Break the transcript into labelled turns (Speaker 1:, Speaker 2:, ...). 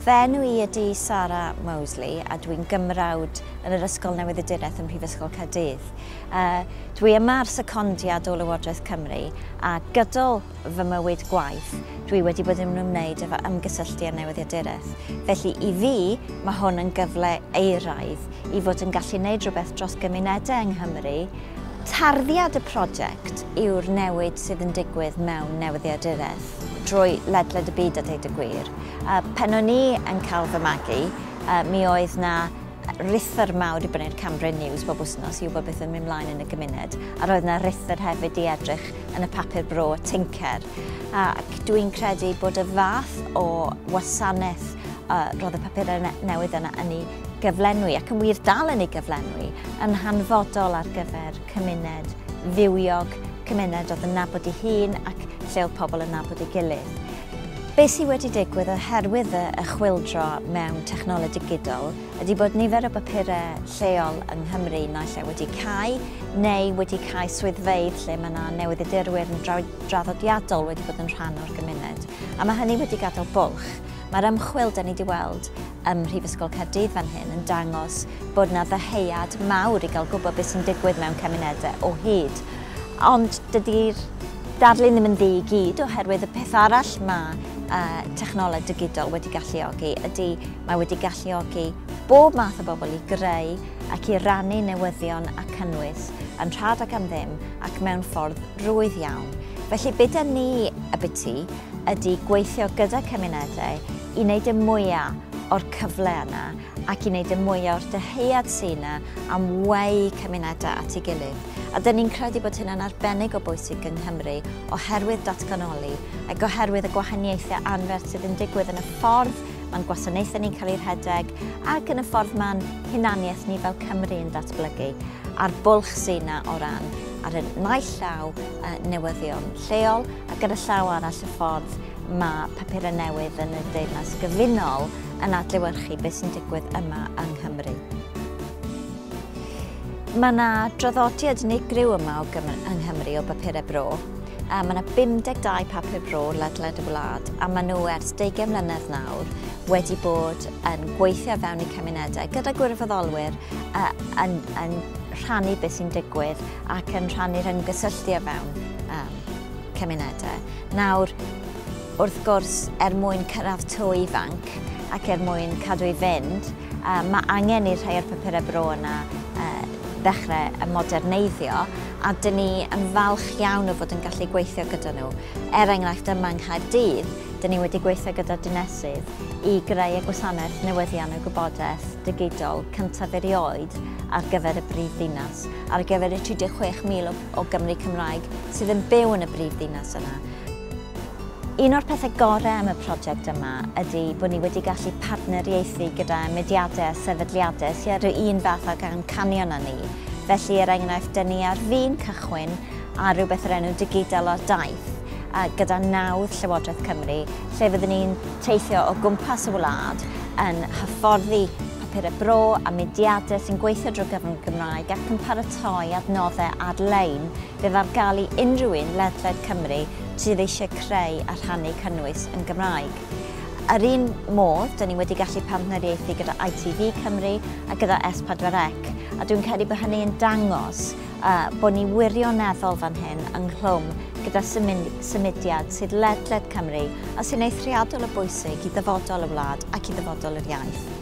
Speaker 1: Fe enw i ydy Sara Mosley a dwi'n gymrawd yn yr Ysgol Newydd y Direth ym Mhrifysgol Cadydd. Uh, dwi yma ar secondiad o Lywodraeth Cymru a gydol fy mywyd gwaith dwi wedi bod yn ymwneud efo ymgysylltu a newyddiadureth. Felly i fi mae hwn yn gyfle eiraidd i fod yn gallu gwneud rhywbeth dros gymunedau yng Nghymru Tarddiad y prosiect yw'r newid sydd yn digwydd mewn newyddiadureth drwy ledled y byd a dweud y gwir. Pen o'n i yn cael fy magu, mi oedd na rithor mawr i brynu'r Cambrian News bob wsnos i wybod beth yn mynd mlaen yn y gymuned. A roedd yna rithor hefyd i edrych yn y papur bro Tinker. Ac dwi'n credu bod y fath o wasanaeth uh, roedd y papurau newydd yna yn ei gyflenwi ac yn wir dal yn ei gyflenwi yn hanfodol ar gyfer cymuned fywiog, cymuned oedd yn nabod ei hun ac lle oedd pobl yn nabod ei gilydd. Be sydd wedi digwydd oherwydd y chwildro mewn technoleg digidol ydy bod nifer o bapurau lleol yng Nghymru na lle wedi cael neu wedi cael swyddfeidd lle mae yna newyddiadurwyr yn draddodiadol wedi bod yn rhan o'r gymuned. A mae hynny wedi gadael bwlch. Mae'r ymchwil dyn ni wedi weld ym Mhrifysgol Caerdydd fan hyn yn dangos bod yna ddeheuad mawr i gael gwybod beth sy'n digwydd mewn cymunedau o hyd. Ond dydy'r darlun ddim yn ddi i gyd oherwydd y peth arall mae uh, technoleg digidol wedi galluogi ydy mae wedi galluogi bob math o bobl i greu ac i rannu newyddion a cynnwys yn rhad ac am ddim ac mewn ffordd rwydd iawn. Felly, beth ni y byty ydy gweithio gyda cymunedau i wneud e y mwyaf o'r cyfle yna ac i wneud e y mwyaf o'r dyheuad sy'n yna am wei cymunedau at ei gilydd. A dyn ni'n credu bod hynna'n arbennig o bwysig yng Nghymru oherwydd datganoli ac oherwydd y gwahaniaethau anferth sydd yn digwydd yn y ffordd mae'n gwasanaethau ni'n cael ei rhedeg ac yn y ffordd mae'n hunaniaeth ni fel Cymru yn datblygu a'r bwlch sy'n yna o ran ar y naill llaw newyddion lleol ac yn y llaw arall y ffordd mae papurau newydd yn y deyrnas gyfunol yn adlewyrchu beth sy'n digwydd yma yng Nghymru. Mae yna draddodiad unigryw yma o yng Nghymru o bapurau bro. A mae yna 52 papur bro ledled y wlad a maen nhw ers 20 mlynedd nawr wedi bod yn gweithio fewn i cymunedau gyda gwirfoddolwyr yn, yn rhannu beth sy'n digwydd ac yn rhannu'r ymgysylltu o fewn um, cymunedau. Nawr, Wrth gwrs, er mwyn cyrraedd to ifanc ac er mwyn cadw i fynd, uh, mae angen i rhai o'r papurau bro yna uh, ddechrau y moderneiddio a dyn ni yn falch iawn o fod yn gallu gweithio gyda nhw. Er enghraifft yma yng Nghaerdydd, dyn ni wedi gweithio gyda dynesydd i greu y gwasanaeth newyddion o gwybodaeth digidol cyntaf erioed ar gyfer y brif ddinas, ar gyfer y 36,000 o, o Gymru Cymraeg sydd yn byw yn y brif ddinas yna. Un o'r pethau gorau am y prosiect yma ydy bod ni wedi gallu partneriaethu gyda mediadau a sefydliadau sy'n rhyw un fath ag amcanion â ni. Felly, er enghraifft, dyn ni ar fi'n cychwyn a rhywbeth yr enw digidol o'r daith gyda nawdd Llywodraeth Cymru, lle fyddwn ni'n teithio o gwmpas y wlad yn hyfforddi papurau bro a mediadau sy'n gweithio drwy gyfrwng Gymraeg ac yn paratoi adnoddau ar-lein fydd ar gael i unrhyw un ledled Cymru sydd eisiau creu a rhannu cynnwys yn Gymraeg. Yr un modd, dyn ni wedi gallu partneriaethu gyda ITV Cymru a gyda S4C, a dwi'n credu bod hynny yn dangos uh, bod ni wirioneddol fan hyn ynghlwm gyda symudiad sydd ledled Cymru a sy'n eithriadol o bwysig i ddyfodol y wlad ac i ddyfodol yr iaith.